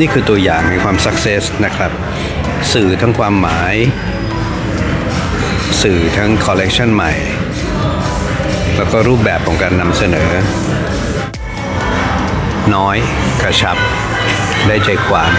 นี่คือตัวอย่างในความสักเซสนะครับ สื่อทั้งความหมาย สื่อทั้งคอลเลกชันใหม่ แล้วก็รูปแบบของการนำเสนอ น้อยกระชับได้ใจความ